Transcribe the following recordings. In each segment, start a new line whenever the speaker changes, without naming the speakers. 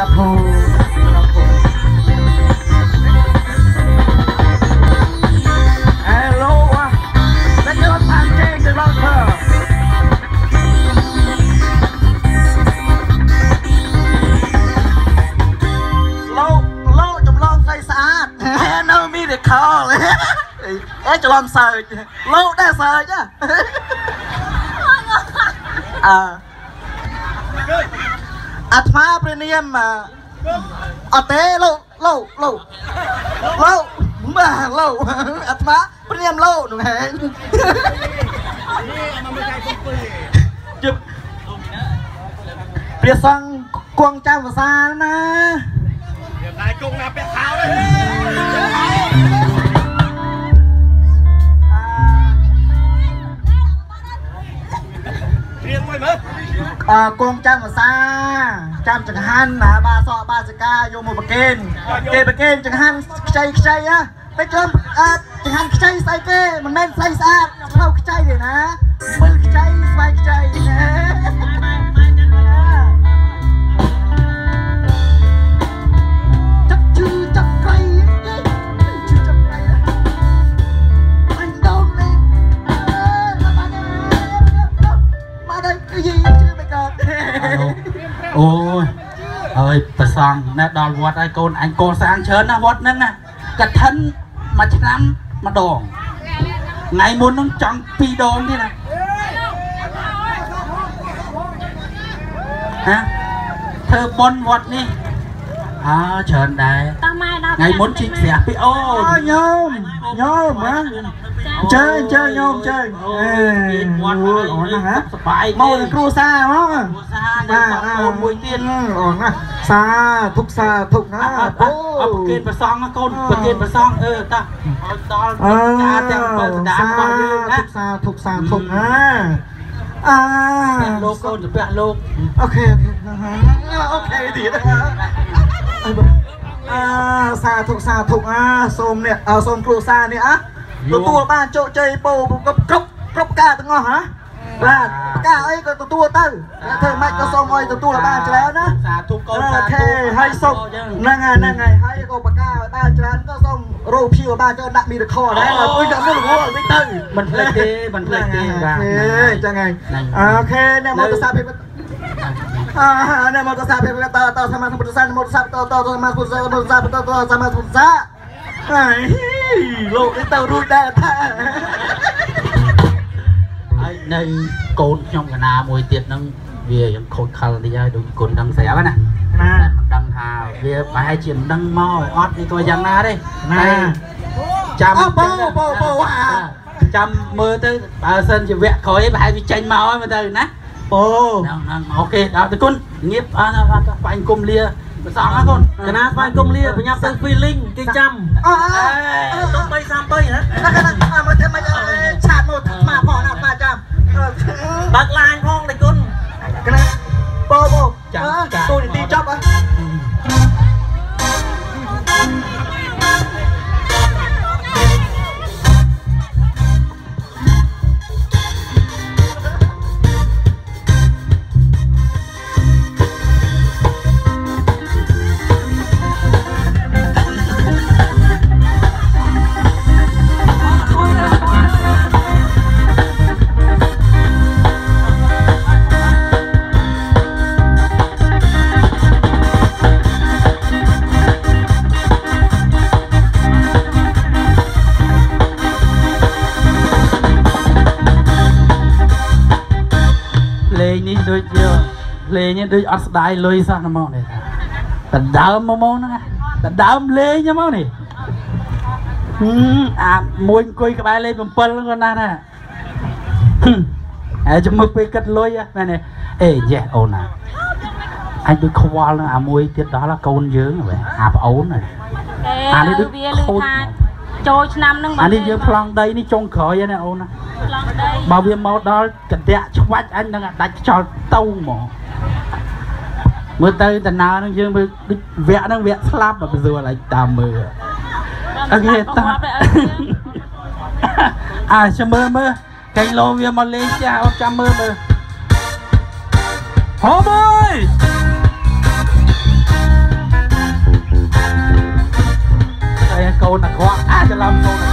តាភូតាភូហេឡូតែយកតាមជេងទៅដល់ធ្វើលោកលោកចម្លងស្អីស្អាតនៅមានតែខលអេច្រឡំសើចលោកដែរសើចហ៎អើ អាត្មាព្រះនាមអត់ទេលោកលោកលោកលោកបាទលោកអាត្មាព្រះនាមលោកនោះហែងជឹកព្រះសង្ឃគង់ចាំភាសាណា
lại cùng là bé tháo đấy រៀនមួយមើល
អើគង់ចាំភាសាចាំចង្ហាន់ណាបាសបាសិកាយកមកប្រគេនគេប្រគេនចង្ហាន់ខ្ចីខ្ចីណាតែជើមអើចង្ហាន់ខ្ចីស្អីគេមិនមែនស្អីស្អាតផ្លូវខ្ចីទេណាមើលខ្ចីស្បែកខ្ចីណា អូយ
ហើយប្រសងណែដល់វត្តហើយកូនអញកសាងច្រើនណាស់វត្តហ្នឹងណាកឋិនមួយឆ្នាំម្ដងថ្ងៃមុនហ្នឹងចង់ពីរដងទៀតណាហ៎ធ្វើបុណ្យវត្តនេះអើច្រើនដែរ
តោះម៉ែដល់
ថ្ងៃមុនជីកស្រះពីអូ
អូញោមញោមហ៎ជើញជើញញោមជើញអេ
វត្ត
អូអូនណាហ៎
សបាយ
មកនឹងគ្រូសាមក
សា នៅបាត់កូនមួយទៀត
អូនណាសាទុកសាទុកណា
អត់អត់អត់ប្រគេនប្រសងណាកូនប្រគេនប្រសងអឺតាឲ្យដល់
អឺ
ការទាំងបើស្ដាប់របស់យើងណា
ទុកសាទុកសាទុកណាអា
លោកកូនទៅពះលោក
អូខេអូខេទៀតអើសាធុកសាធុកអាសូមនេះអើសូមគ្រួសារនេះអាទទួលបានជោគជ័យពោគ្រប់គ្រប់គ្រប់ការទាំងអស់ហ៎ បាទការអីក៏ទទួលទៅធ្វើម៉េចក៏សូមឲ្យទទួលបានច្រើនណា
សាធុកូន
អូ
សា
ខេ
ធុ
ហើយសុខហ្នឹងហើយហ្នឹងហើយហើយក៏បកាឲ្យបានច្រើនក៏សូមរោភីឲ្យបានច្រើនដាក់មីរខដែរឲ្យពុយដាក់មុខរវល់វិញទៅ
មិនភ្លេចទេមិនភ្លេចទេបាទ
អូខេចឹងហើយអូខេអ្នកមកទៅសាភិបអាអ្នកមកទៅសាភិបតតសមាសពុទ្ធសាសនាមកសាតតតសមាសពុទ្ធសាសនាមកសាតតតសមាសពុទ្ធសាហើយលោកនេះទៅរួចដែរថា
ហើយ នៅកូនខ្ញុំកណាមួយទៀតហ្នឹងវាยังខូចខលតិចហើយដូចគុណដឹងស្រាប់ណា
ណា
តែមិនដឹងថាវាប្រហែលជាមិនដឹងមកឲ្យអត់នេះក៏យ៉ាងណាទេ
ណា
តែចាំ
អូបោបោបោអា
ចាំមើលទៅបើសិនជាវគ្គក្រោយប្រហែលវាចេញមកហើយមើលទៅណា
អូ
ហ្នឹងហ្នឹងអូខេដល់ទៅគុណងៀបអត់បាញ់គុំលាប្រសងណាគុណ
កណាស្វាយគុំលាបញ្ញាប់ទៅ feeling គេចាំ
អើ
ទៅ3 33ណា
ណាកណាមកធ្វើមកឆាតមកមកផងណាមកចាំ
បើកឡាញផងដៃគុណ
កណាបោបោទូនីតិចប់អើ
លេងនេះដូចអត់ស្ដាយលុយសោះណាមកនេះដណ្ដើមមកមកហ្នឹងណាដណ្ដើមលេងហ្នឹងមកនេះហឹមអាមួយអង្គុយក្បែរលេខ7គាត់ណាស់ណាហឹមហើយចាំមើលពេលគិតលុយហ្នឹងមែនទេអេយេអូនណាអញដូចខ្វល់នឹងអាមួយទៀតដល់កូនយើងហ៎អាប្អូនហ្នឹងអានេះដូច
វាលឺ
ខូច
ថាចូលឆ្នាំហ្នឹង
អានេះយើងប្លង់ដីនេះចុងក្រោយហ្នឹងណាអូនណា
បើ
វាមកដល់កន្ទាក់ឆ្វាច់អញនឹងដាច់ខ្យល់ទៅហ្មងមើលទៅតាណានឹងយើងមើលដូចវគ្គហ្នឹងវគ្គស្លាប់បើស្រួលឲ្យតាមមើលអូខេតាអាចាំមើលមើលកែងលោវាមកលេងចាស់អត់ចាំមើលមើលហូបអើយតែកូន
អ
ក្រក់អាច្រឡំកូ
ន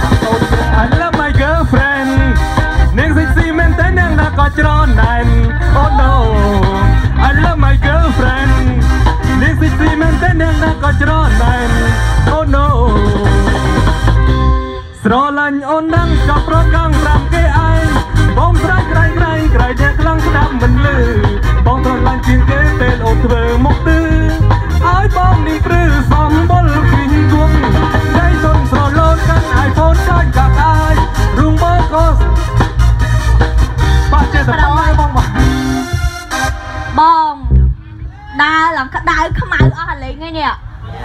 ច្រណែន Oh no I love my girlfriend នេះគឺទីមែនតែអ្នកណាក៏ច្រណែន Oh no ស្រឡាញ់អូននឹងក៏ប្រកាំងប្រាប់គេឯងបងស្រែកក្រែងក្រែងក្រែងតែខ្លាំងស្ដាប់មិនលឺបងត្រឡាញ់ជាងគេពេលអូនធ្វើមុខទឺឲ្យបងនេះព្រឺសំបុល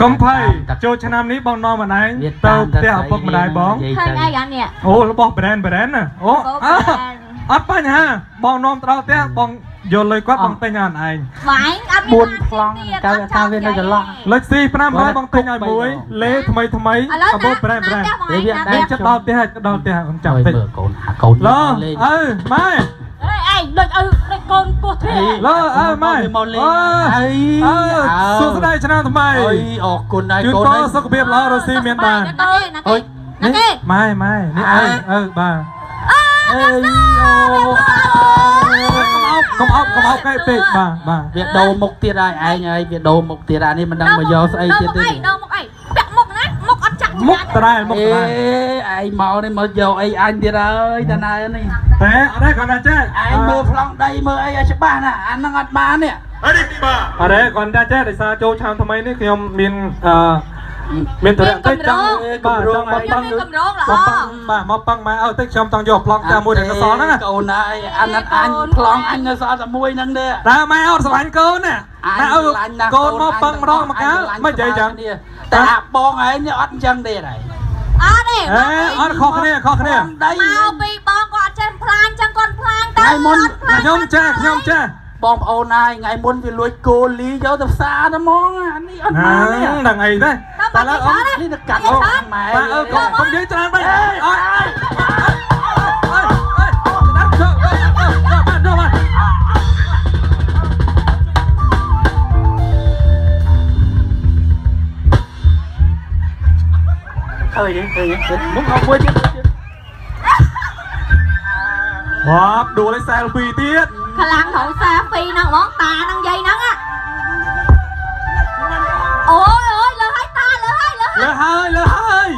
កំភៃចូលឆ្នាំនេះបងនាំម្ដាយទៅផ្ទះឪពុកម្ដាយបង
ឃើញអីអានេះ
អូរបស់ brand brand ណាអូ
របស់
អើ
brand
អត់បញ្ហាបងនាំទៅដល់ផ្ទះបងយកលុយគាត់បងទិញឲ្យអនឯង
វាយអត់មាន
4ប្លង់កាលថាវានៅចន្លោះ
លុយស៊ី500បងទិញឲ្យមួយលេថ្មីថ្មី
ឥឡូវ
របស់ brand brand
វាវា
តែចិត្តដល់ផ្ទះដល់ផ្ទះបងចាំ
ចាំ
តិច
មើលកូនអាកូន
ឡូ
លេង
អើម៉ែ
អេអេ ដូចឪដូចកូនគោះទ្រា
ឡូអើម៉ែ
មកលេង
អើ
អើ
អើសួស្ដីឆ្នាំថ្មី
អើយអរគុណហើយក
ជូនកូ
ន
ក
ហើយ
សុខភាពល្អរស់ស៊ីមានបាន
ណាគេណាគេណាគេ
នេះម៉ែម៉ែនេះឯងអឺបាទ
អេអូ
កុំអោបកុំអោបកែពេកបាទបាទ
វាដូរមុខទៀតហើយឯងហើយវាដូរមុខទៀតហើយនេះមិនដឹងមកយកស្អីទៀតទេ
ដោមុខអីពាក់មុខណាមុខអត់ចាក់
មុខតរ៉ែមុខ
អេ
តរ៉ែ
ឯងមកនេះមកយកអីអញទៀតហើយតាណែនេះ
តែអត់ទេគាត់ណាចេះ
ឯងមើលប្លង់ដីមើលអីឲ្យច្បាស់ណាអាហ្នឹងអត់បាននេះ
អត់ទេគាត់ណាចេះដោយសារចូលឆ្នាំថ្មីនេះខ្ញុំមានអឺមានតរៈតិចចង់បាទចង់មក
យើ
ប៉ឹ
ង
ង
មានកម្រងល្អ
មកប៉ឹងបាទមកប៉ឹងម៉ែឲ្យតិចខ្ញុំចង់យកប្លង់តាមមួយដែលកសលហ្នឹងណា
កូនហើយអាណិតអញប្លង់អញនៅសល់តែមួយហ្នឹងទេ
តើម៉ែអត់ស្រឡាញ់កូនណាម៉ែឲ្យកូនមកប៉ឹងម្ដងមកកាលមិននិយាយចឹង
តែអាបងឯងនេះអត់អញ្ចឹងទេហើយ
អត់ទេ
អេអត់ខុសគ្នាខុសគ្នា
ដី
មកពីបងគាត់ចេះផ្លាញចឹងគាត់ផ្លាញទៅ
ថ្ងៃមុន
ខ្ញុំចេះខ្ញុំចេះ
បងប្អូនហើយថ្ងៃមុនវាលួចគោលីយកទៅផ្សារទៅហ្មងអានេះអត់
ហ
បានទេឹ
ងដឹងអីទេតែឡើយអត់
នេះទៅកាត់អូម៉ែ
បាទអើកុំកុំនិយាយច្រើនពេកអើយអើយអើយអើយដាក់ចូលអើយ
ឃើញទេឃើញទេមុខអត់មួយទៀត
បាបដួលឲ្យ selfie ទៀត
ខ្លាំងហៅសាហ្វីហ្នឹងហ្មងតាហ្នឹងយាយហ្នឹងអាអូយអូយលើឲ្យតាលើឲ្យលើឲ្យ
លើហើយលើហើយ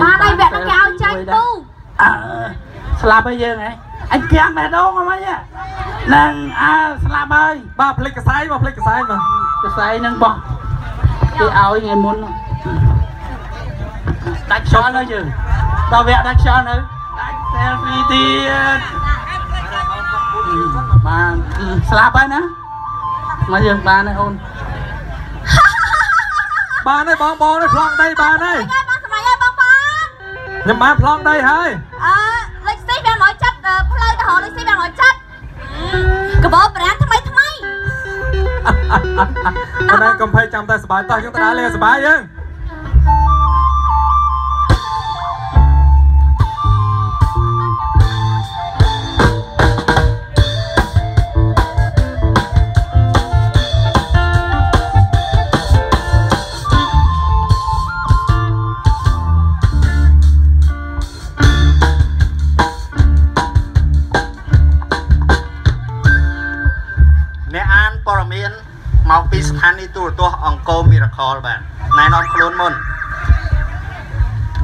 បានឲ្យវគ្គហ្នឹងគេឲ្យចាញ់ពូ
អើស្លាប់ហើយយើងហ៎អញគាំងបេះដូងហ្មងហ្នឹងអើស្លាប់ហើយ
បាទផ្លិចកសែងមកផ្លិចកសែងមក
កសែងហ្នឹងបោះគេឲ្យថ្ងៃមុនដាច់ ខ្យល់ហើយយើងដល់វគ្គដាច់ខ្យល់នៅដាច់ selfie ទៀតបានស្លាប់ហើយណាមកយើងបានហើយអូន
បានហើយបងបងនេះប្លង់ដីបានហើយ
ថ្ងៃបានសម័យហើយបងប្អូន
ខ្ញុំបានប្លង់ដីហើយ
អឺលេខស៊ីវាមកចាត់ផ្លូវទៅរកលេខស៊ីវាមកចាត់កបោប្រាំថ្មីថ្មី
ប៉ុន្តែកុំភ័យចាំតែសบายតោះយើងទៅដើរលេងសบายយើង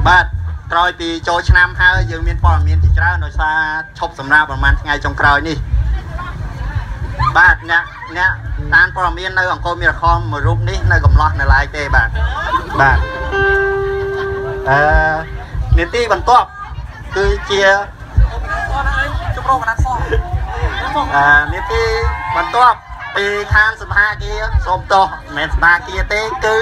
បាទក្រោយពីចូលឆ្នាំហើយយើងមានព័ត៌មានជាច្រើនដោយសារឈប់សម្រាប់ប្រហែលថ្ងៃចុងក្រោយនេះបាទអ្នកអ្នកតាមព័ត៌មាននៅអង្គរមីរ៉ាខលមួយរូបនេះនៅកំឡោះនៅឡើយទេបាទបាទអឺនីតិបន្ទាប់គឺជា
ជំរងកណាត់សោះ
អឺនេះទីបន្ទាប់ពីខាងសភាគារសូមទោសមិនមែនសភាគារទេគឺ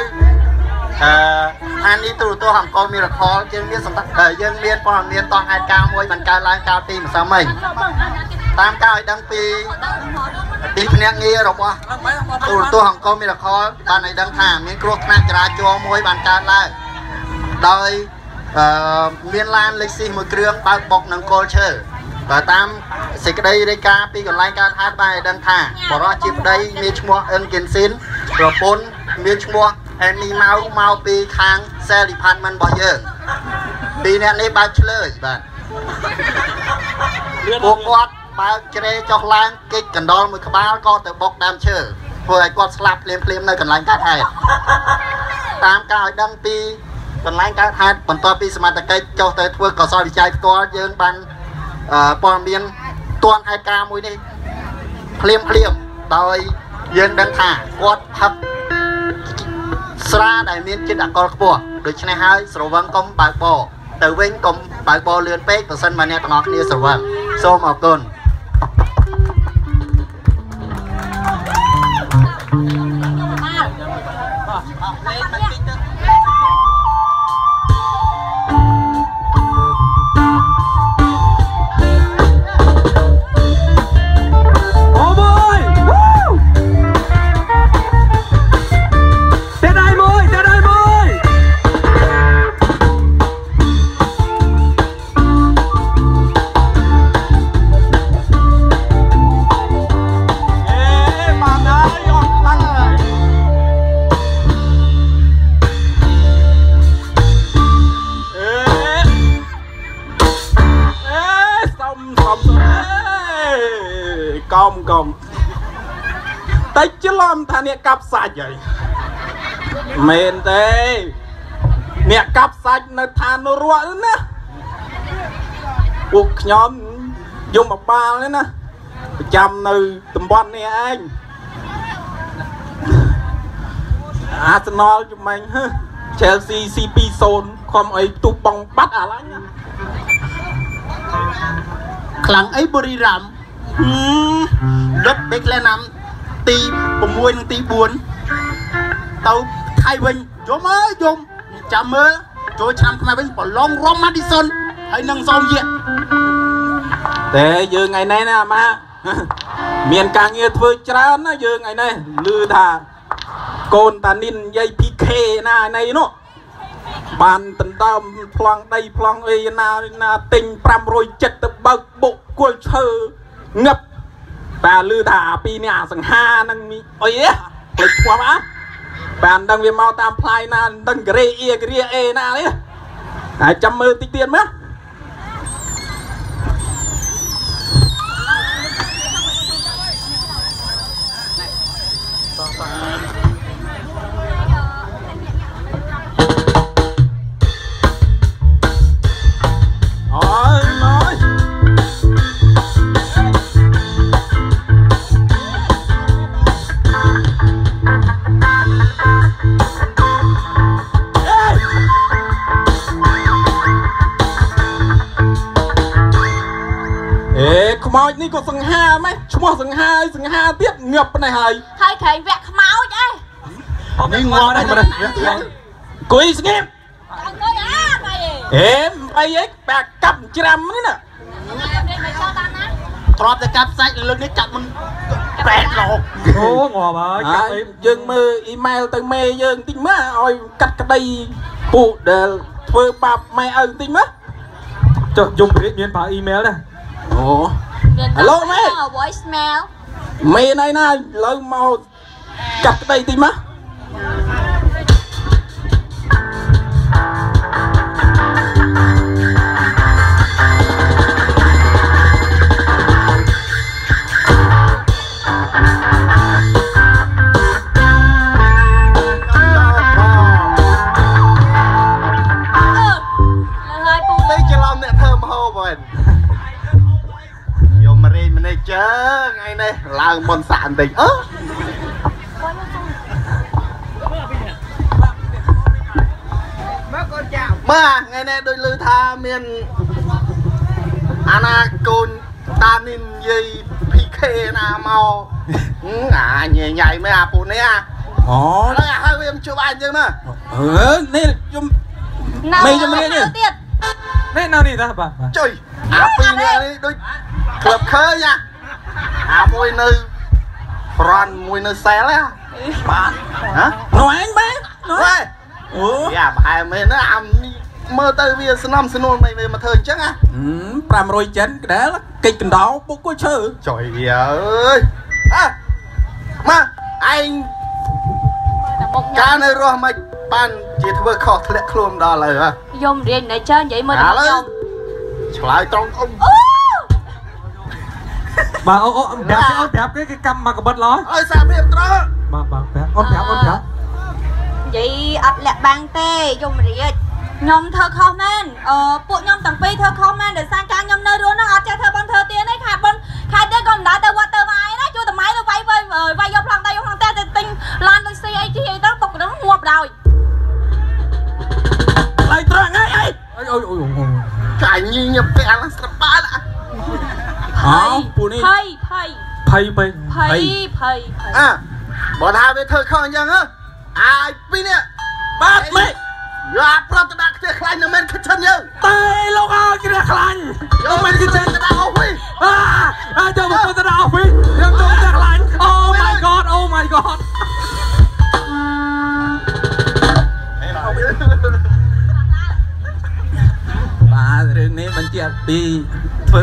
អឺស្ថានីយ៍ទូរទស្សន៍អង្គរមីរ៉ាខលយើងមានសម្រាប់យើងមានព័ត៌មានតោះហេតុការណ៍មួយបានកើតឡើងកាលពីម្សិលមិញតាមការឲ្យដឹងពីពីភ្នាក់ងាររបស់ទូរទស្សន៍អង្គរមីរ៉ាខលបានឲ្យដឹងថាមានគ្រោះថ្នាក់ចរាចរណ៍មួយបានកើតឡើងដោយអឺមានឡានលេខស៊ីមួយគ្រឿងបើកបុកនឹងគល់ឈើបើតាមសេចក្តីរាយការណ៍ពីកន្លែងកើតហេតុបានឲ្យដឹងថាបរិសុទ្ធជាប្តីមានឈ្មោះអិនគិនស៊ីនប្រពន្ធមានឈ្មោះ អេនីម៉ៅមកពីខាង Cell Department របស់យើងពីរអ្នកនេះបើកឆ្លើយបាទពួកគាត់បើកជ្រេចុះឡើងគេចកណ្ដុរមួយក្បាលក៏ទៅបុកដើមឈើធ្វើឲ្យគាត់ស្លាប់ភ្លាមៗនៅកន្លែងកើតហេតុតាមការឲ្យដឹងពី
កន្លែងកើតហេតុបន្ទាប់ពីសមត្ថកិច្ចចុះទៅធ្វើកសលវិច័យផ្ទាល់យើងបានអឺព័ត៌មានទាន់ហេតុការណ៍មួយនេះភ្លាមភ្លាមដោយយើងដឹងថាគាត់ផឹក ស្រាដែលមានជាតិអាល់កុលខ្ពស់ដូច្នេះហើយស្រវឹងកុំបើកបរទៅវិញកុំបើកបរលឿនពេកប្រសិនបើអ្នកទាំងអស់គ្នាស្រវឹងសូមអរគុណ
ហើយមែនទេអ្នកកាប់សាច់នៅឋាននរៈនោះណាពួកខ្ញុំយមបាលនេះណាប្រចាំនៅតំបន់នេះឯងអាសនលជំនាញហឺ Chelsea C20 ខំអីទុះបងបាត់អាឡាញ់ណា
ខ្លាំងអីបុរីរ៉ាំហឹមលុតបេក្លែណាំទី6និងទី4 ទៅថៃវិញយំអើយយំចាំមើលចូលឆ្នាំខ្មែរវិញប្រឡងរ៉ុំម៉ាឌីសុនហើយនឹងសោមយៈ
តែយើងថ្ងៃនេះណាអាម៉ាមានការងារធ្វើច្រើនណាយើងថ្ងៃនេះឮថាកូនតានិននិយាយ PK ណាឯនេះនោះបានដណ្ដើមប្លង់ដីប្លង់អីណាណាទិញ570ទៅបើកបុកគល់ឈើងឹបតែឮថាអាពីរនេះអាសង្ហានឹងមីអុយផ្លេចឈ្មោះអា បានដឹងវាមកតាមផ្លាយណាមិនដឹងកេរេអ៊ីកេរេអេណានេះហើយចាំមើលតិចទៀតមក ខ្មោចនេះក៏សង្ហាម៉េចឈ្មោះសង្ហាហើយសង្ហាទៀតងាប់ប៉ុណ្ណេះហើយ
ហើយក្រែងវាក់ខ្មោចអី
នេះងាប់ដែរ
គួយស្ងៀម
អង្គុយអាបាយ
អេអីអីបាក់កាប់ច្រាំនេះណា
អេនេះមិនចូលតាមណា
ទ្របតែកាប់សាច់លើកនេះកាប់មិនប្រែតលោក
អូងាប់ហើយកា
ហើ
ប់
យ
អី
យើងមើលអ៊ីមែលទៅមេយើងតិចមើលឲ្យកាត់ក្តីពួកដែលធ្វើបាបម៉ែឪតិចមើល
ចុះយំព្រាកមានប្រើអ៊ីមែលដែរ
អូ
មាន
Hello, mate.
voice mail
មេណៃណាឥឡូវមកកាត់ក្តីតិចមើល
អឺលើហើយពូ
នេះច្រឡំអ្នកធ្វើមហោបវិញយកម្រេងម្នេះជើងថ្ងៃនេះឡើងមុនសាក់បន្តិចអឺមើលថ្ងៃនេះដូចឮថាមានអាណាកូនតានីននិយាយ PK ណាមកហឹមអាញ៉ៃញ៉ៃមែនអាពូនេះអា
អូ
ឥឡូវឲ្យវាមកជួបអញចឹងណា
អឺនេះខ្ញុំ
នៅ
មេជំនាញនេះ
ទៀត
នេះនៅនេះតាបាទបាទ
ចុយ អាពីរនេះនេះដូចក្លឹបឃើញអាអាមួយនៅប្រន់មួយនៅសែលហ៎បាទហ៎
នោះឯងមែននោះ
ហេ
អូ
យ៉ាប្រហែលមែនណាអាមើលទៅវាស្នំស្នួលមិនវាមកធ្វើអញ្ចឹងហ៎
500ចិនក្ដែលកិច្ចកណ្ដោពុកគួយឈើ
ចុយវាអើយអើមកឯង
តែមុខញ៉ា
កាលំនៅរស់មិនបានជាធ្វើខុសធ្លាក់ខ្លួនដល់ហើយហ៎
យំរៀននៅច្រើននិយាយមើលតែមុខខ្ញុំ
ឆ្លើយត្រង់អ៊ំ
អូ
បាទអូអូប្រាប់អូនប្រាប់គេគេកម្មមកកបិតឡោះ
អើយសារៀបត្រង់
បាទបាទប្រាប់អូនប្រាប់អូនប្រាប់
និយាយអត់លាក់បាំងទេយំរៀតខ្ញុំធ្វើខុសមែនអឺពួកខ្ញុំទាំងពីរធ្វើខុសមែនដោយសារការខ្ញុំនៅរស់ហ្នឹងអត់ចេះធ្វើបន់ធ្វើទៀនទេខែបន់ខែទៀតក៏មិនដែរទៅវត្តទៅវាយណាជួយតែម៉ៃទៅវាយវាយវាយយកប្លង់ដៃយកប្លង់តែទៅទិញឡានដូចស៊ីអីជីអីទៅទុកទៅងាប់ដោយ
ឡៃត្រង់អីអីអូយអូយអូយ
ចាញញញពាក់ស្រប៉ាល់
អោពូនេះ
ភ័យភ័យ
ភ័យពេក
ភ័យភ័យ
អើបើថាវាធ្វើខុសអញ្ចឹងហ៎អាយពីរនេះ
បាទមេ
យ៉ាប្រត់ទៅដាក់ខ្ទះខ្លាញ់នៅមែនខិតឈិនយើង
តែលោកអើជ្រះខ្លាញ់យកមិនគឺចេះ
ទៅដាក់អស់វិញ
អាអាចទៅមកទៅដល់អស់វិញខ្ញុំចូលតែខ្លាញ់អូ my god អូ my god រឿងនេះបញ្ជាក់ពីធ្វើ